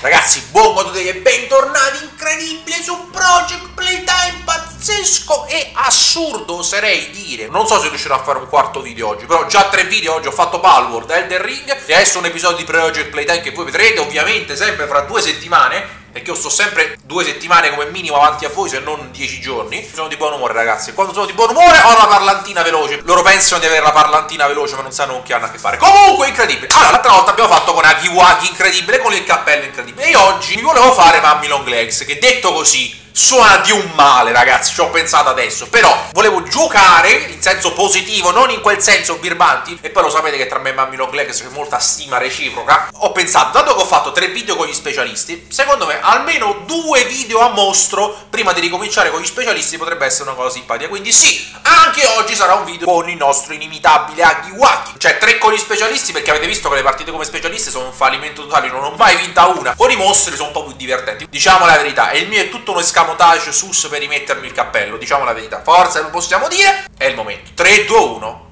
Ragazzi, buon modo e bentornati incredibile su Project Playtime pazzesco e assurdo oserei dire. Non so se riuscirò a fare un quarto video oggi Però già tre video oggi ho fatto Palworld, Elden Ring E adesso un episodio di Project Playtime che voi vedrete ovviamente sempre fra due settimane perché io sto sempre due settimane come minimo avanti a voi, se non dieci giorni. Sono di buon umore, ragazzi. Quando sono di buon umore ho la parlantina veloce. Loro pensano di avere la parlantina veloce, ma non sanno con chi hanno a che fare. Comunque, incredibile. Allora, l'altra volta abbiamo fatto con Akiwaki incredibile, con il cappello incredibile. E oggi mi volevo fare Mammy Long Legs, che detto così suona di un male, ragazzi, ci ho pensato adesso. Però volevo giocare in senso positivo, non in quel senso birbanti. E poi lo sapete che tra me e Mammy Long Legs c'è molta stima reciproca. Ho pensato, dato che ho fatto tre video con gli specialisti, secondo me almeno due video a mostro prima di ricominciare con gli specialisti potrebbe essere una cosa simpatica. Quindi sì, anche oggi sarà un video con il nostro inimitabile Agiwaki. Cioè tre con gli specialisti perché avete visto che le partite come specialisti sono un fallimento totale, non ho mai vinta una. Con i mostri sono un po' più divertenti. Diciamo la verità, e il mio è tutto uno escamotage sus per rimettermi il cappello, diciamo la verità. Forza, lo possiamo dire. È il momento. 3, 2, 1.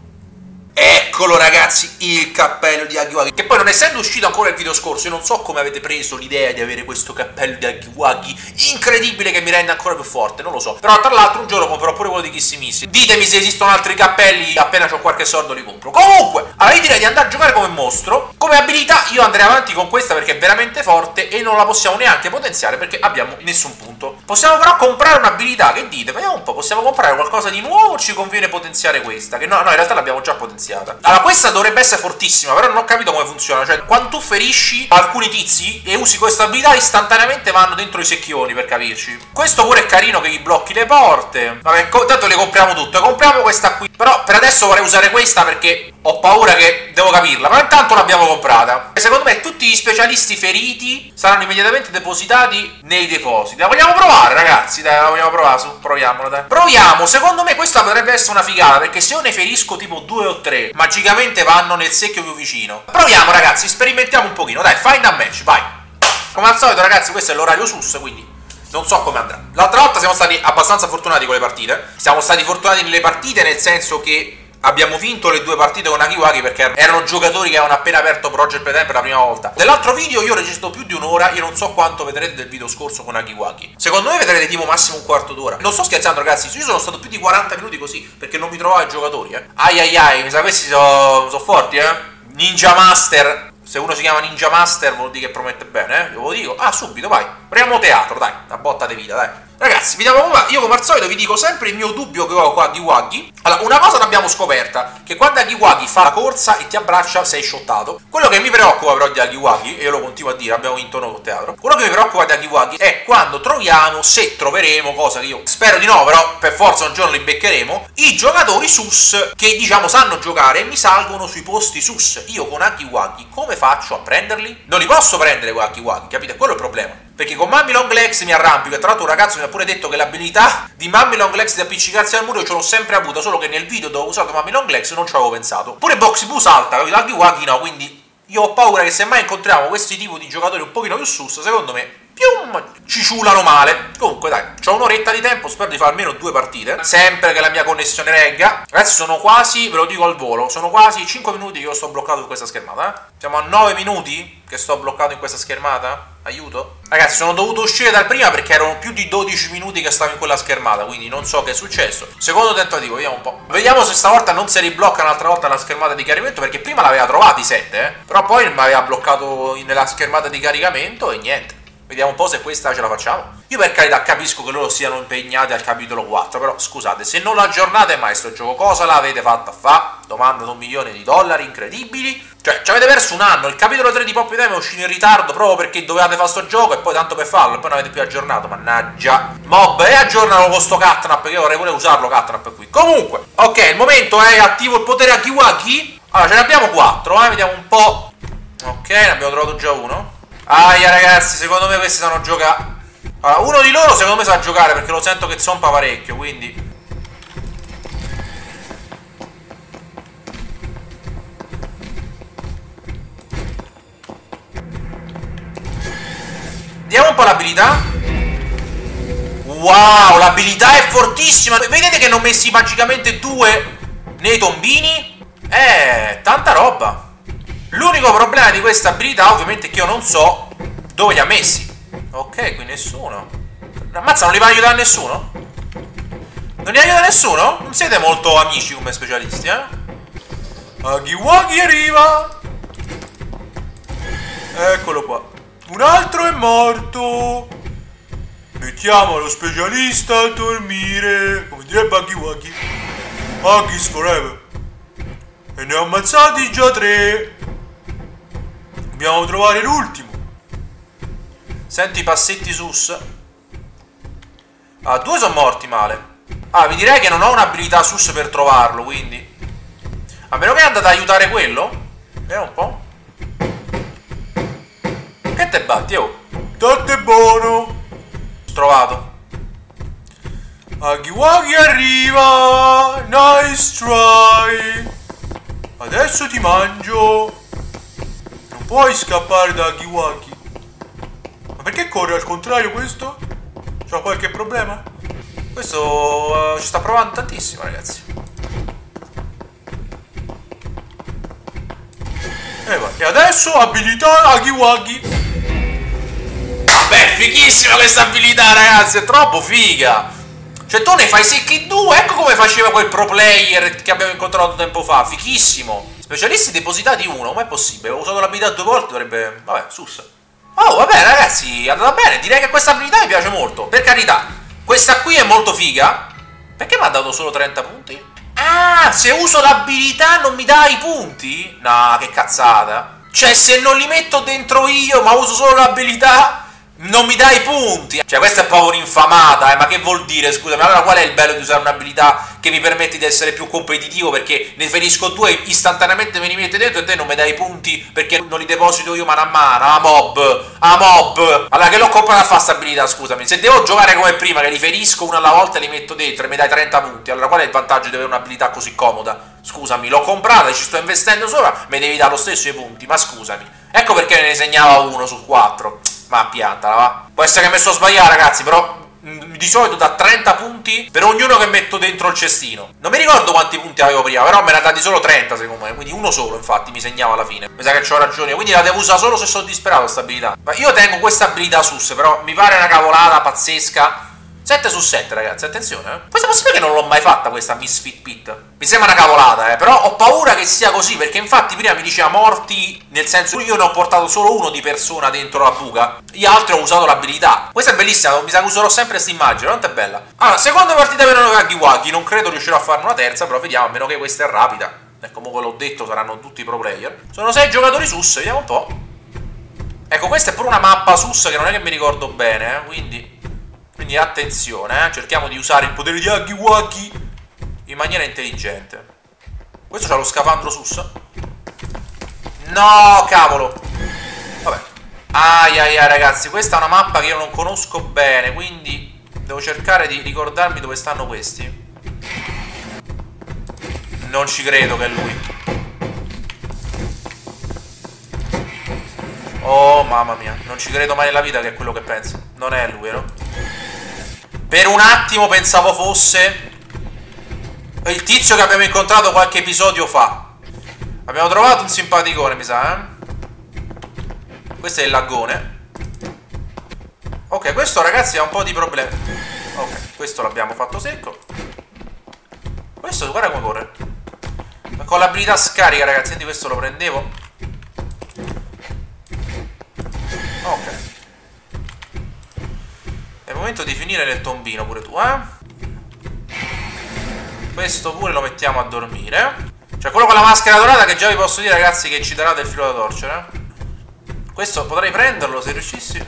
Eccolo ragazzi, il cappello di Agiwagi Che poi non essendo uscito ancora il video scorso Io non so come avete preso l'idea di avere questo cappello di Agiwagi Incredibile che mi rende ancora più forte, non lo so Però tra l'altro un giorno comprerò pure quello di Kissimissi Ditemi se esistono altri cappelli Appena ho qualche soldo li compro Comunque, allora io direi di andare a giocare come mostro Come abilità io andrei avanti con questa perché è veramente forte E non la possiamo neanche potenziare perché abbiamo nessun punto Possiamo però comprare un'abilità, che dite? Vediamo un po', possiamo comprare qualcosa di nuovo o ci conviene potenziare questa? Che no, no in realtà l'abbiamo già potenziata allora, questa dovrebbe essere fortissima, però non ho capito come funziona. Cioè, quando tu ferisci alcuni tizi e usi questa abilità, istantaneamente vanno dentro i secchioni, per capirci. Questo pure è carino che gli blocchi le porte. Vabbè, tanto le compriamo tutte. Compriamo questa qui. Però per adesso vorrei usare questa perché ho paura che devo capirla. Ma intanto l'abbiamo comprata. E secondo me tutti gli specialisti feriti saranno immediatamente depositati nei depositi. La vogliamo provare, ragazzi? Dai, la vogliamo provare su. Proviamola, dai. Proviamo. Secondo me questa potrebbe essere una figata. Perché se io ne ferisco tipo due o tre 3 magicamente vanno nel secchio più vicino. Proviamo ragazzi, sperimentiamo un pochino. Dai, find a match, vai. Come al solito ragazzi, questo è l'orario sus, quindi non so come andrà. L'altra volta siamo stati abbastanza fortunati con le partite. Siamo stati fortunati nelle partite nel senso che abbiamo vinto le due partite con Akiwaki perché erano giocatori che avevano appena aperto Project Playtime per la prima volta. Nell'altro video io ho registrato più di un'ora, io non so quanto vedrete del video scorso con Akiwaki. Secondo me vedrete tipo massimo un quarto d'ora. Non sto scherzando ragazzi, io sono stato più di 40 minuti così perché non mi trovavo i giocatori, eh. Ai ai ai, mi sa questi sono so forti, eh. Ninja Master se uno si chiama Ninja Master vuol dire che promette bene, eh? Io ve lo dico. Ah, subito, vai. Apriamo teatro, dai. Una botta di vita, dai. Ragazzi, vediamo come Io come al solito vi dico sempre il mio dubbio che ho con Agiwagi. Allora, una cosa l'abbiamo scoperta, che quando Agiwagi fa la corsa e ti abbraccia sei shottato. Quello che mi preoccupa però di Agiwagi, e io lo continuo a dire, abbiamo vinto noi col teatro, quello che mi preoccupa di Agiwagi è quando troviamo, se troveremo, cosa che io spero di no, però per forza un giorno li beccheremo, i giocatori sus che diciamo sanno giocare e mi salgono sui posti sus. Io con Agiwagi come faccio a prenderli? Non li posso prendere con Agiwagi, capite? Quello è il problema. Perché con Mammy Long Legs mi arrampico e tra l'altro un ragazzo mi ha pure detto che l'abilità di Mammy Long Legs di appiccicarsi al muro io ce l'ho sempre avuta, solo che nel video dove ho usato Mammy Long Legs non ci avevo pensato. Pure Boxy Boo salta, capito? Anche Waggy no, quindi io ho paura che se mai incontriamo questi tipi di giocatori un pochino più sus, secondo me pium, ci ciulano male. Comunque dai, ho un'oretta di tempo, spero di fare almeno due partite. Sempre che la mia connessione regga. Ragazzi, sono quasi, ve lo dico al volo, sono quasi 5 minuti che io sto bloccato in questa schermata. Eh? Siamo a 9 minuti che sto bloccato in questa schermata. Aiuto? Ragazzi, sono dovuto uscire dal prima perché erano più di 12 minuti che stavo in quella schermata, quindi non so che è successo. Secondo tentativo, vediamo un po'. Vediamo se stavolta non si riblocca un'altra volta la schermata di caricamento, perché prima l'aveva trovati 7, eh? Però poi mi aveva bloccato nella schermata di caricamento e niente. Vediamo un po' se questa ce la facciamo. Io per carità capisco che loro siano impegnati al capitolo 4, però scusate, se non aggiornate mai sto gioco, cosa l'avete fatto a fa? Domanda da un milione di dollari incredibili. Cioè, ci avete perso un anno, il capitolo 3 di Poppy Time è uscito in ritardo proprio perché dovevate fare sto gioco e poi tanto per farlo, e poi non avete più aggiornato, mannaggia. Mob, e aggiornalo con sto Catnap, che io vorrei pure usarlo Catnap qui. Comunque, ok, il momento è attivo il potere a Kiwaki. Allora, ce ne abbiamo 4, eh, vediamo un po'. Ok, ne abbiamo trovato già uno. Aia ragazzi, secondo me questi sanno giocare. Allora, uno di loro secondo me sa giocare perché lo sento che zompa parecchio, quindi... Diamo un po' l'abilità. Wow, l'abilità è fortissima. Vedete che ne ho messi magicamente due nei tombini? Eh, tanta roba. L'unico problema di questa abilità ovviamente è che io non so dove li ha messi. Ok, qui nessuno. Ammazza, non li va a aiutare nessuno? Non li aiuta nessuno? Non siete molto amici come specialisti, eh? Agiwagi arriva! Eccolo qua. Un altro è morto. Mettiamo lo specialista a dormire. Come direbbe Agiwagi. Agis forever. E ne ho ammazzati già tre. Dobbiamo trovare l'ultimo. Senti i passetti sus. Ah, due sono morti male. Ah, vi direi che non ho un'abilità sus per trovarlo, quindi... A meno che è andato ad aiutare quello? Vediamo un po'. Che te batti, oh? Tanto buono! Trovato. Agiwagi arriva! Nice try! Adesso ti mangio! Puoi scappare da Agiwagi. Ma perché corre al contrario questo? C'ha qualche problema? Questo uh, ci sta provando tantissimo, ragazzi. E, e adesso abilità Agiwagi. Vabbè, fighissima questa abilità, ragazzi, è troppo figa. Cioè, tu ne fai secchi due, ecco come faceva quel pro player che abbiamo incontrato tempo fa, fighissimo. Specialisti depositati uno, com'è possibile? Ho usato l'abilità due volte, dovrebbe... Vabbè, sus. Oh, vabbè, ragazzi, è andata bene. Direi che questa abilità mi piace molto. Per carità, questa qui è molto figa. Perché mi ha dato solo 30 punti? Ah, se uso l'abilità non mi dà i punti? No, che cazzata. Cioè, se non li metto dentro io, ma uso solo l'abilità, non mi dai punti. Cioè, questa è proprio un'infamata, eh, ma che vuol dire? Scusami, allora qual è il bello di usare un'abilità che mi permette di essere più competitivo? Perché ne ferisco due, istantaneamente me li mette dentro e te non mi dai punti perché non li deposito io mano a mano. A mob, a mob. Allora, che l'ho comprata a questa abilità, scusami. Se devo giocare come prima, che li ferisco una alla volta e li metto dentro e mi dai 30 punti, allora qual è il vantaggio di avere un'abilità così comoda? Scusami, l'ho comprata, ci sto investendo sopra, mi devi dare lo stesso i punti, ma scusami. Ecco perché ne segnava uno su 4. Ma piantala, va. Può essere che mi sto sbagliando, ragazzi, però di solito da 30 punti per ognuno che metto dentro il cestino. Non mi ricordo quanti punti avevo prima, però me ne ha dati solo 30 secondo me, quindi uno solo infatti mi segnava alla fine. Mi sa che ho ragione, quindi la devo usare solo se sono disperato questa abilità. Ma io tengo questa abilità sus, però mi pare una cavolata pazzesca 7 su 7 ragazzi, attenzione eh. Questa possibile che non l'ho mai fatta questa Misfit Pit. Mi sembra una cavolata eh Però ho paura che sia così Perché infatti prima mi diceva morti Nel senso io ne ho portato solo uno di persona dentro la buca. Gli altri ho usato l'abilità. Questa è bellissima Mi sa che userò sempre questa immagine Quanto è bella. Allora, seconda partita per Nokagiwaki Non credo riuscirò a farne una terza Però vediamo, a meno che questa è rapida. E comunque l'ho detto saranno tutti pro player. Sono 6 giocatori sus Vediamo un po' Ecco, questa è pure una mappa sus Che non è che mi ricordo bene eh Quindi quindi attenzione, eh? cerchiamo di usare il potere di Agiwaki in maniera intelligente. Questo c'ha lo scafandro sus? No, cavolo! Vabbè. Ai ai ai ragazzi, questa è una mappa che io non conosco bene, quindi devo cercare di ricordarmi dove stanno questi. Non ci credo che è lui. Oh, mamma mia. Non ci credo mai nella vita che è quello che penso. Non è lui, vero? Per un attimo pensavo fosse il tizio che abbiamo incontrato qualche episodio fa. Abbiamo trovato un simpaticone, mi sa, eh? Questo è il lagone. Ok, questo ragazzi ha un po' di problemi. Ok, questo l'abbiamo fatto secco. Questo, guarda come corre. Con l'abilità scarica, ragazzi, quindi questo lo prendevo. Ok momento di finire nel tombino pure tu, eh? Questo pure lo mettiamo a dormire. Cioè quello con la maschera dorata che già vi posso dire ragazzi che ci darà del filo da torcere. Questo potrei prenderlo se riuscissi.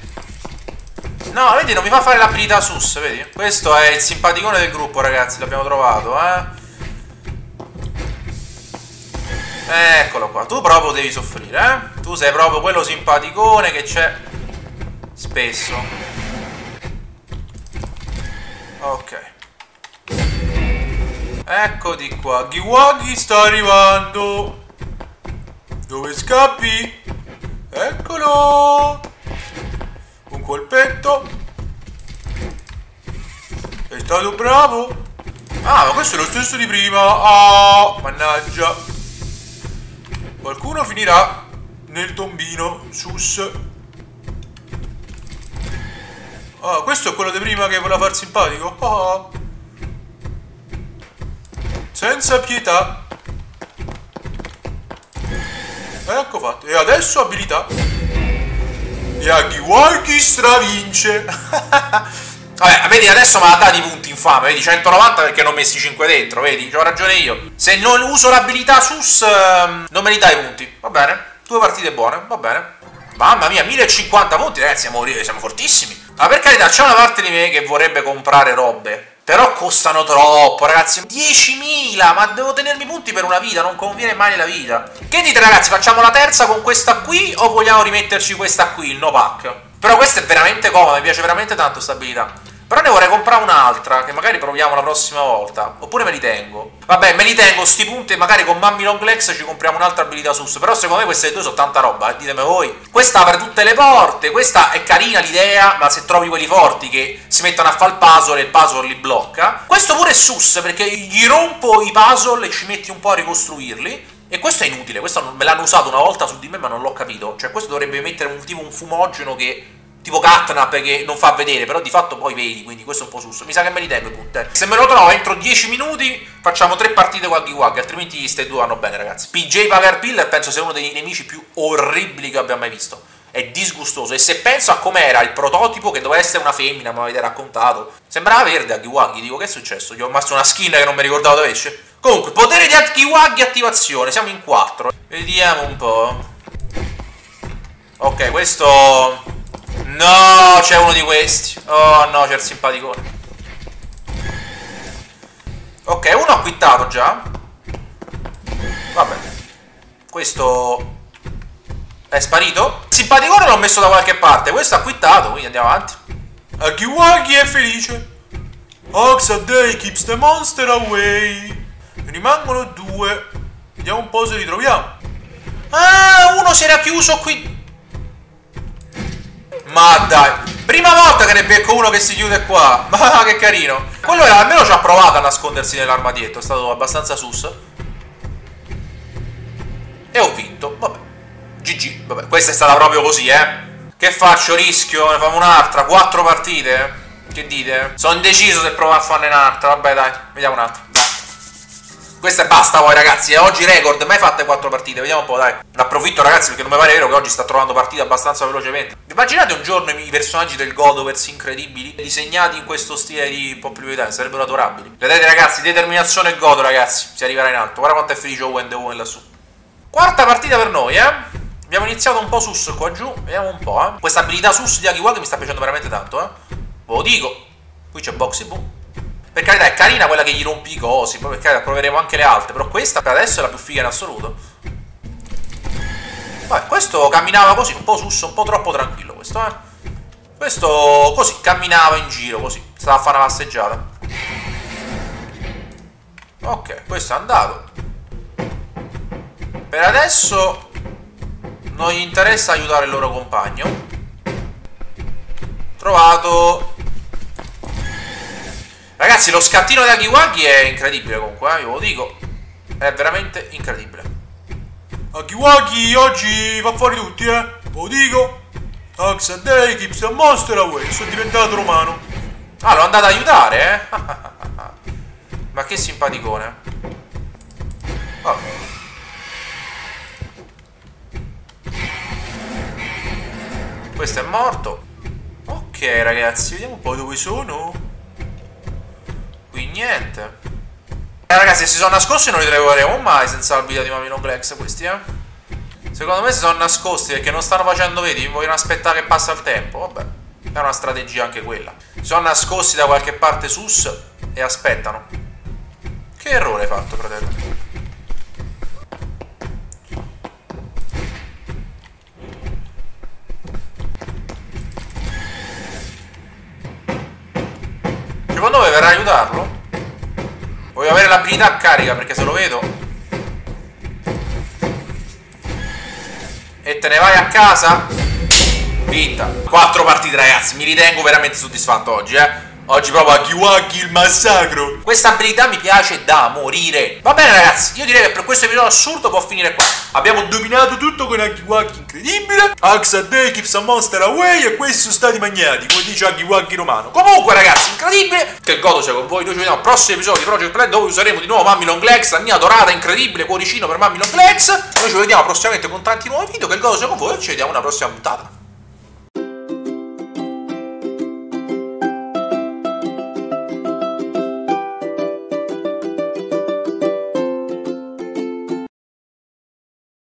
No, vedi, non mi fa fare l'abilità sus, vedi? Questo è il simpaticone del gruppo, ragazzi, l'abbiamo trovato, eh? Eccolo qua, tu proprio devi soffrire, eh? Tu sei proprio quello simpaticone che c'è spesso. Ok. Ecco di qua. Giwagi sta arrivando. Dove scappi? Eccolo. Un colpetto. stato bravo. Ah, ma questo è lo stesso di prima. Ah, mannaggia. Qualcuno finirà nel tombino. Sus. Ah, questo è quello di prima che voleva far simpatico. Ah. Senza pietà. Ecco fatto. E adesso abilità. E Agiwagi stravince. Vabbè, vedi, adesso me la dà di punti infame, vedi, 190 perché non ho messi 5 dentro, vedi, ho ragione io. Se non uso l'abilità sus, ehm, non me li dai i punti, va bene. Due partite buone, va bene. Mamma mia, 1050 punti, ragazzi, siamo, siamo fortissimi. Ma per carità, c'è una parte di me che vorrebbe comprare robe. Però costano troppo, ragazzi. 10.000, ma devo tenermi punti per una vita, non conviene mai nella vita. Che dite, ragazzi, facciamo la terza con questa qui o vogliamo rimetterci questa qui, il no pack? Però questa è veramente comoda, mi piace veramente tanto stabilità. Però ne vorrei comprare un'altra, che magari proviamo la prossima volta. Oppure me li tengo. Vabbè, me li tengo sti punti e magari con Mammy Long Legs ci compriamo un'altra abilità sus. Però secondo me queste due sono tanta roba, eh, ditemi voi. Questa apre tutte le porte, questa è carina l'idea, ma se trovi quelli forti che si mettono a fare il puzzle e il puzzle li blocca. Questo pure è sus, perché gli rompo i puzzle e ci metti un po' a ricostruirli. E questo è inutile, questo me l'hanno usato una volta su di me ma non l'ho capito. Cioè questo dovrebbe mettere un tipo un fumogeno che tipo Catnap che non fa vedere, però di fatto poi vedi, quindi questo è un po' susso. Mi sa che me li tengo i punte. Se me lo trovo entro 10 minuti, facciamo tre partite Waggy Waggy, altrimenti queste due vanno bene, ragazzi. PJ Pagar Piller penso sia uno dei nemici più orribili che abbia mai visto. È disgustoso. E se penso a com'era il prototipo, che doveva essere una femmina, mi avete raccontato, sembrava verde Waggy Waggy. Dico, che è successo? Gli ho messo una skin che non mi ricordavo dove esce. Comunque, potere di Waggy attivazione. Siamo in 4. Vediamo un po'. Ok, questo No, c'è uno di questi. Oh no, c'è il simpaticone. Ok, uno ha quittato già. Vabbè. Questo è sparito. Il simpaticone l'ho messo da qualche parte. Questo ha quittato, quindi andiamo avanti. Akiwagi è felice. Ox a day keeps the monster away. Rimangono due. Vediamo un po' se li troviamo. Ah, uno si era chiuso qui ma dai, prima volta che ne becco uno che si chiude qua. Ma che carino. Quello era, almeno ci ha provato a nascondersi nell'armadietto, è stato abbastanza sus. E ho vinto, vabbè. GG, vabbè, questa è stata proprio così, eh. Che faccio, rischio, ne famo un'altra, quattro partite? Che dite? Sono indeciso se provare a farne un'altra, vabbè dai, vediamo un'altra. Questa è basta poi ragazzi, è oggi record, mai fatte 4 partite, vediamo un po' dai. Ne ragazzi perché non mi pare vero che oggi sta trovando partite abbastanza velocemente. Immaginate un giorno i personaggi del Godovers incredibili, disegnati in questo stile di popolarità, sarebbero adorabili. Vedete ragazzi, determinazione e godo ragazzi, si arriverà in alto. Guarda quanto è felice Owen De Owen lassù. Quarta partita per noi, eh. Abbiamo iniziato un po' sus qua giù, vediamo un po', eh. Questa abilità sus di Akiwa mi sta piacendo veramente tanto, eh. Ve lo dico. Qui c'è Boxy Boom. Per carità è carina quella che gli rompi i cosi, poi per carità proveremo anche le altre, però questa per adesso è la più figa in assoluto. Vabbè, questo camminava così, un po' susso, un po' troppo tranquillo questo, eh. Questo così, camminava in giro, così, stava a fare una passeggiata. Ok, questo è andato. Per adesso non gli interessa aiutare il loro compagno. Trovato Ragazzi, lo scattino di Agiwagi è incredibile comunque, eh, ve lo dico. È veramente incredibile. Agiwagi oggi va fuori tutti, eh. Lo dico. Ax a day keeps the monster away. Sono diventato romano. Ah, l'ho andato ad aiutare, eh. Ma che simpaticone. Vabbè. Questo è morto. Ok, ragazzi, vediamo un po' dove sono qui niente. Eh ragazzi, se si sono nascosti non li troveremo mai senza il video di Mamino Glex questi, eh. Secondo me si sono nascosti perché non stanno facendo, vedi, vogliono aspettare che passa il tempo. Vabbè, è una strategia anche quella. Si sono nascosti da qualche parte sus e aspettano. Che errore hai fatto, fratello? Secondo me verrà a aiutarlo? Voglio avere l'abilità a carica perché se lo vedo. E te ne vai a casa? Vinta. Quattro partite ragazzi Mi ritengo veramente soddisfatto oggi eh Oggi proprio a Kiwaki il massacro. Questa abilità mi piace da morire. Va bene ragazzi, io direi che per questo episodio assurdo può finire qua. Abbiamo dominato tutto con Akiwaki incredibile. Axe a day keeps a monster away e questi sono stati magnati, come dice Akiwaki romano. Comunque ragazzi, incredibile. Che godo sia con voi. Noi ci vediamo al prossimo episodio di Project Plan dove useremo di nuovo Mammy Long Legs, la mia dorata incredibile cuoricino per Mammy Long Legs. Noi ci vediamo prossimamente con tanti nuovi video. Che godo sia con voi e ci vediamo alla prossima puntata.